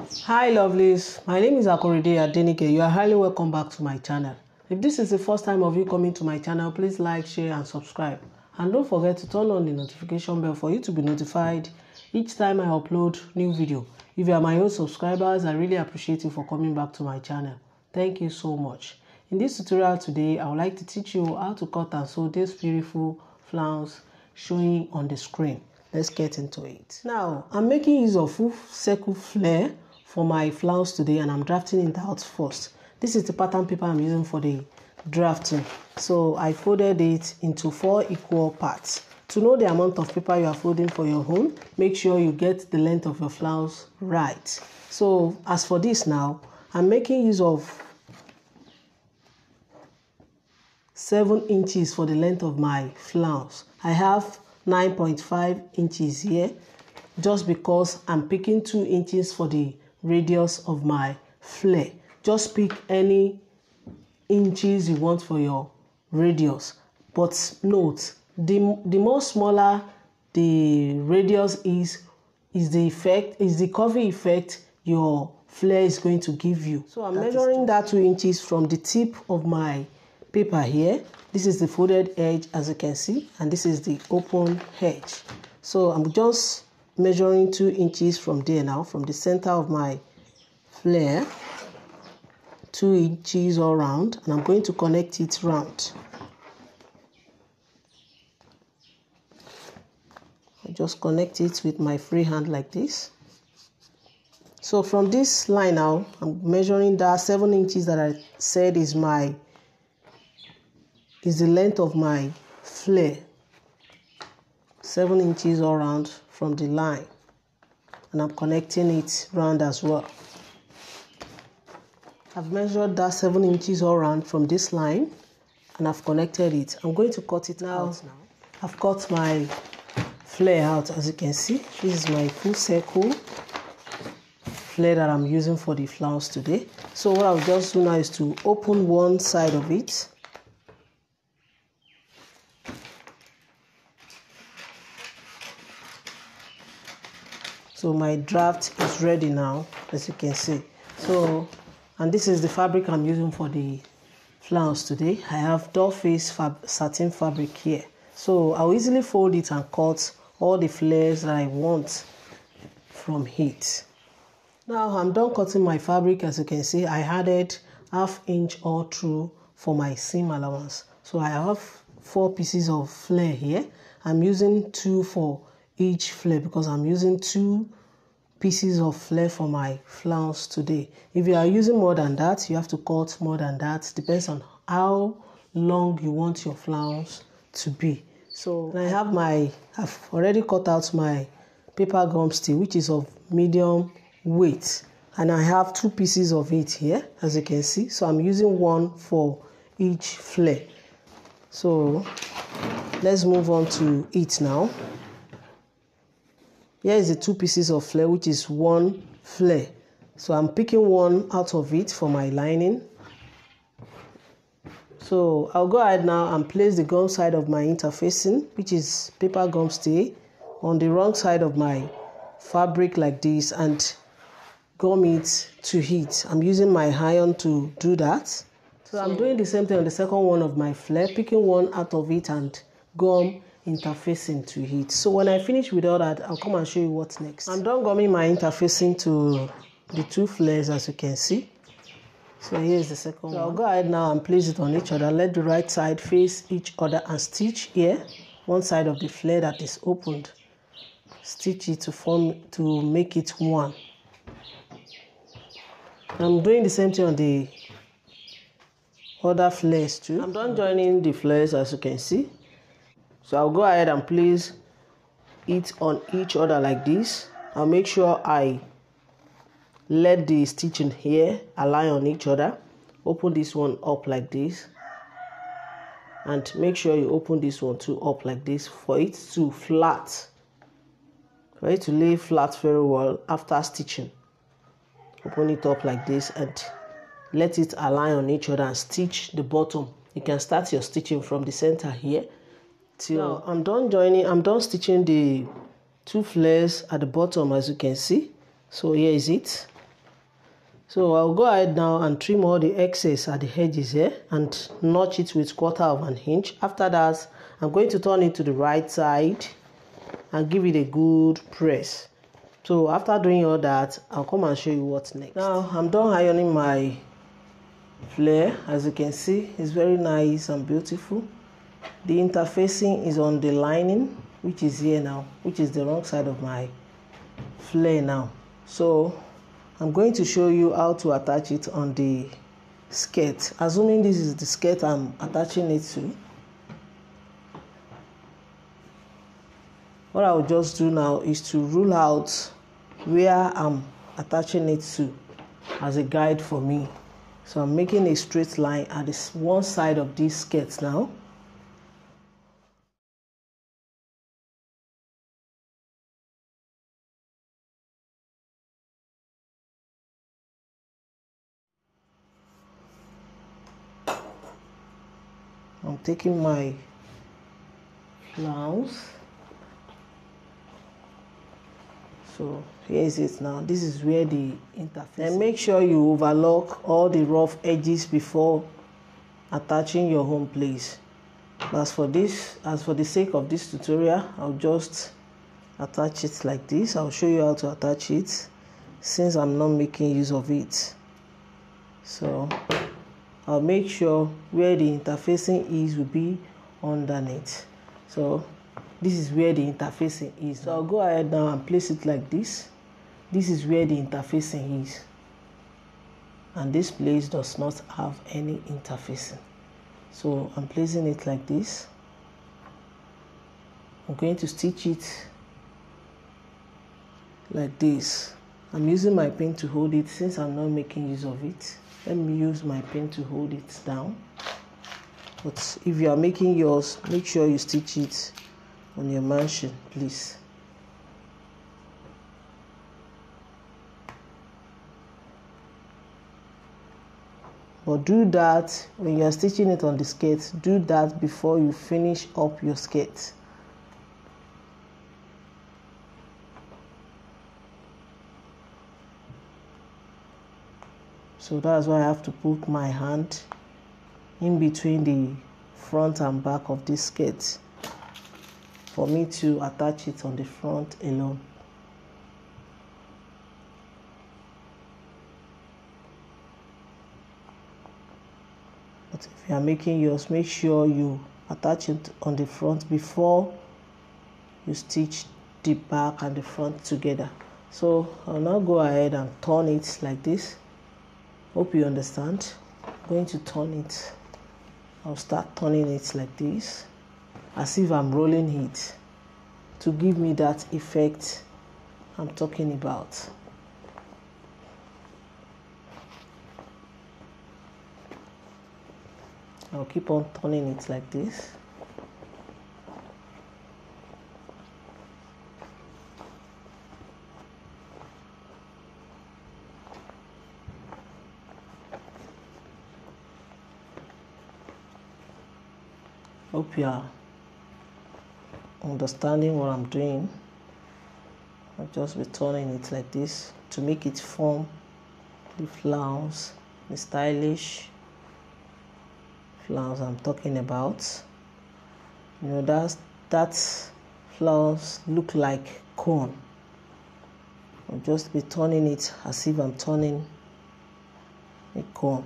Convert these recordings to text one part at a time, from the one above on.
Hi lovelies, my name is Akorede Adenike. You are highly welcome back to my channel. If this is the first time of you coming to my channel, please like, share and subscribe. And don't forget to turn on the notification bell for you to be notified each time I upload new video. If you are my old subscribers, I really appreciate you for coming back to my channel. Thank you so much. In this tutorial today, I would like to teach you how to cut and sew these beautiful flowers showing on the screen. Let's get into it. Now, I'm making use of full circle flare for my flounce today and I'm drafting it out first. This is the pattern paper I'm using for the drafting. So I folded it into four equal parts. To know the amount of paper you are folding for your home, make sure you get the length of your flounce right. So as for this now, I'm making use of 7 inches for the length of my flounce. I have 9.5 inches here just because I'm picking 2 inches for the radius of my flare. Just pick any inches you want for your radius. But note, the, the more smaller the radius is, is the effect, is the cover effect your flare is going to give you. So I'm that measuring that 2 inches from the tip of my paper here. This is the folded edge as you can see and this is the open edge. So I'm just measuring 2 inches from there now from the center of my flare 2 inches all round and I'm going to connect it round. I just connect it with my free hand like this. So from this line now, I'm measuring that 7 inches that I said is my is the length of my flare. 7 inches all round from the line and I'm connecting it round as well. I've measured that 7 inches all round from this line and I've connected it. I'm going to cut it now. out now. I've cut my flare out as you can see. This is my full circle flare that I'm using for the flounce today. So what I'll just do now is to open one side of it so my draft is ready now as you can see. So and this is the fabric I'm using for the flounce today. I have doll face fab satin fabric here. So I'll easily fold it and cut all the flares that I want from it. Now I'm done cutting my fabric. As you can see I added half inch all through for my seam allowance. So I have four pieces of flare here. I'm using two for each flare because I'm using two pieces of flare for my flounce today. If you are using more than that, you have to cut more than that. Depends on how long you want your flounce to be. So I have my, I've already cut out my paper gum steel, which is of medium weight. And I have two pieces of it here, as you can see. So I'm using one for each flare. So let's move on to it now. Here is the two pieces of flare, which is one flare. So I'm picking one out of it for my lining. So I'll go ahead now and place the gum side of my interfacing, which is paper gum stay, on the wrong side of my fabric like this and gum it to heat. I'm using my iron to do that. So, so I'm doing the same thing on the second one of my flare, picking one out of it and gum interfacing to it. So when I finish with all that, I'll come and show you what's next. I'm done gumming my interfacing to the two flares as you can see. So here's the second so one. I'll go ahead now and place it on each other. Let the right side face each other and stitch here, one side of the flare that is opened. Stitch it to form to make it one. I'm doing the same thing on the other flares too. I'm done joining the flares as you can see. So I'll go ahead and place it on each other like this. I'll make sure I let the stitching here align on each other. Open this one up like this. And make sure you open this one too up like this for it to flat. For it to lay flat very well after stitching. Open it up like this and let it align on each other and stitch the bottom. You can start your stitching from the center here till now, I'm done joining I'm done stitching the two flares at the bottom as you can see. So here is it. So I'll go ahead now and trim all the excess at the edges here and notch it with quarter of an inch. After that I'm going to turn it to the right side and give it a good press. So after doing all that I'll come and show you what's next. Now I'm done ironing my flare. As you can see it's very nice and beautiful the interfacing is on the lining which is here now which is the wrong side of my flare now. So I'm going to show you how to attach it on the skirt. Assuming this is the skirt I'm attaching it to what I will just do now is to rule out where I'm attaching it to as a guide for me. So I'm making a straight line at this one side of this skirt now taking my blouse so here is it now. This is where the interface and make sure you overlock all the rough edges before attaching your home place. As for this as for the sake of this tutorial I'll just attach it like this. I'll show you how to attach it since I'm not making use of it. So I'll make sure where the interfacing is will be underneath so this is where the interfacing is. So I'll go ahead now and place it like this. This is where the interfacing is. And this place does not have any interfacing. So I'm placing it like this. I'm going to stitch it like this. I'm using my pin to hold it since I'm not making use of it let me use my pin to hold it down. But if you are making yours make sure you stitch it on your machine please. But do that when you are stitching it on the skirt do that before you finish up your skirt so that's why I have to put my hand in between the front and back of this skirt for me to attach it on the front alone. But if you are making yours make sure you attach it on the front before you stitch the back and the front together. So I'll now go ahead and turn it like this hope you understand. I'm going to turn it I'll start turning it like this as if I'm rolling it to give me that effect I'm talking about. I'll keep on turning it like this hope you are understanding what I'm doing I'll just be turning it like this to make it form the flounce the stylish flounce I'm talking about you know that's that flounce look like corn. I'll just be turning it as if I'm turning a corn.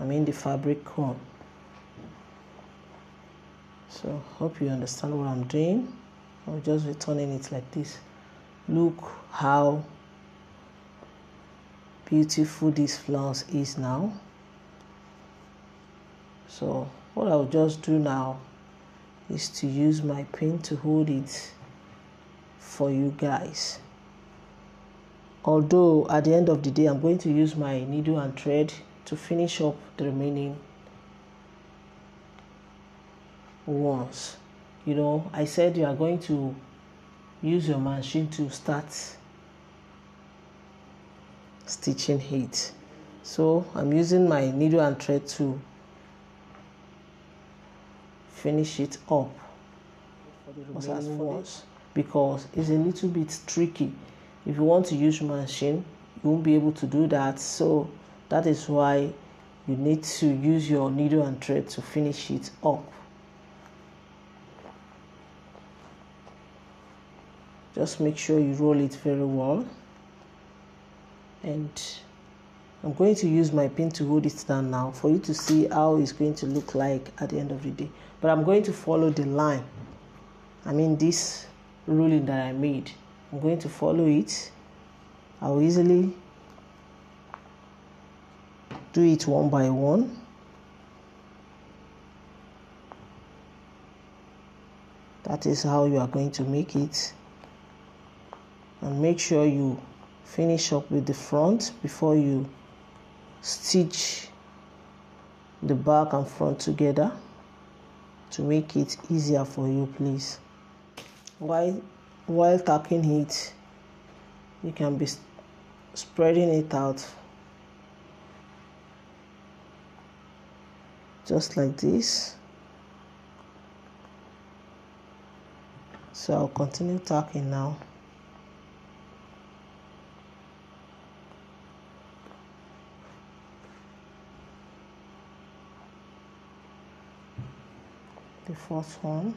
I mean the fabric cone so hope you understand what I'm doing. I'm just returning it like this. Look how beautiful this flounce is now. So what I'll just do now is to use my pin to hold it for you guys. Although at the end of the day I'm going to use my needle and thread to finish up the remaining once. You know i said you are going to use your machine to start stitching it. So i'm using my needle and thread to finish it up. Once because it's a little bit tricky. If you want to use machine you won't be able to do that. So that is why you need to use your needle and thread to finish it up just make sure you roll it very well. And I'm going to use my pin to hold it down now for you to see how it's going to look like at the end of the day. But I'm going to follow the line. I mean this ruling that I made. I'm going to follow it. I'll easily do it one by one. That is how you are going to make it and make sure you finish up with the front before you stitch the back and front together to make it easier for you please. While while tacking it you can be spreading it out just like this. So I'll continue tacking now the first one.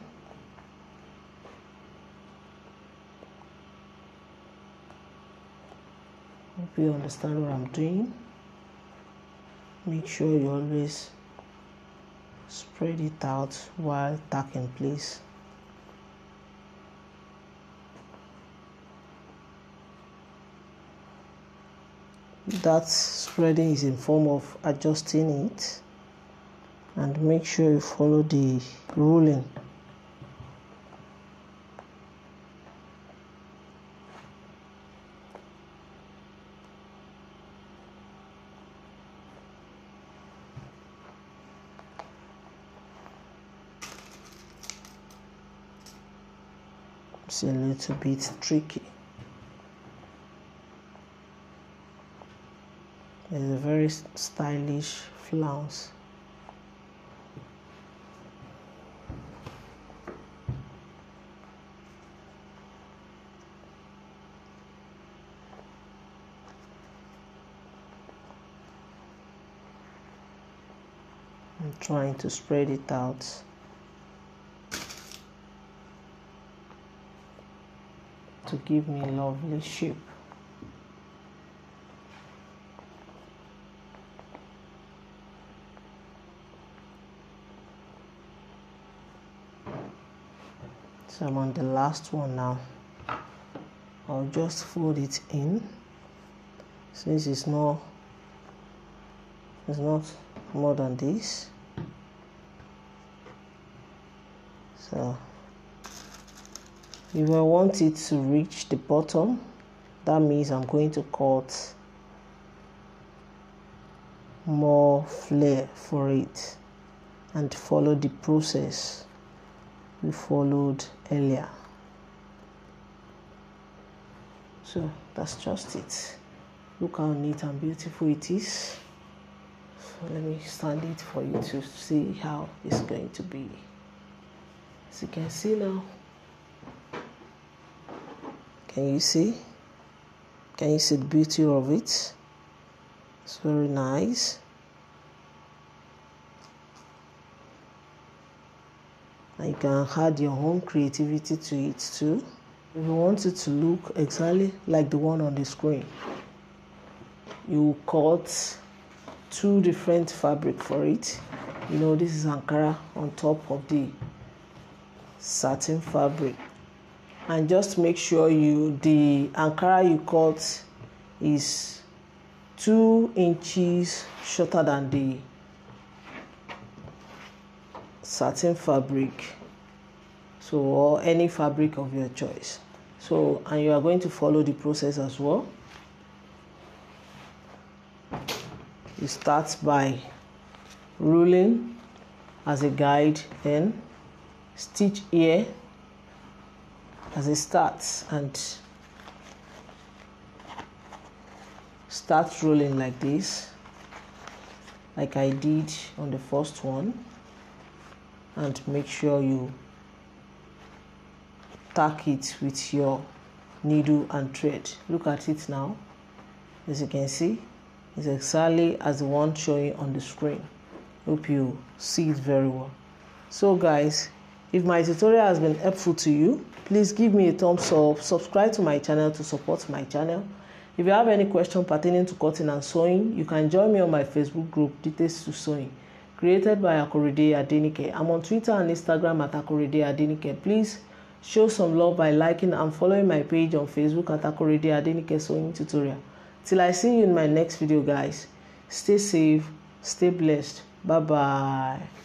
Hope you understand what I'm doing. Make sure you always spread it out while tacking please that spreading is in form of adjusting it and make sure you follow the ruling. It's a little bit tricky. It's a very stylish flounce trying to spread it out. To give me a lovely shape. So I'm on the last one now. I'll just fold it in. Since it's not it's not more than this so if I want it to reach the bottom that means I'm going to cut more flare for it and follow the process we followed earlier. So that's just it. Look how neat and beautiful it is. So let me stand it for you to see how it's going to be. As you can see now can you see? Can you see the beauty of it? It's very nice. And you can add your own creativity to it too. If you want it to look exactly like the one on the screen you cut two different fabric for it. You know this is ankara on top of the satin fabric and just make sure you the ankara you cut is two inches shorter than the satin fabric. So or any fabric of your choice. So and you are going to follow the process as well. You start by ruling as a guide then stitch here as it starts and start rolling like this like I did on the first one and make sure you tack it with your needle and thread. Look at it now. As you can see it's exactly as the one showing on the screen. Hope you see it very well. So guys if my tutorial has been helpful to you please give me a thumbs up subscribe to my channel to support my channel. If you have any question pertaining to cutting and sewing you can join me on my facebook group details to sewing created by akorede adenike. I'm on twitter and instagram at akorede adenike. Please show some love by liking and following my page on facebook at akorede adenike sewing tutorial. Till i see you in my next video guys. Stay safe stay blessed. Bye bye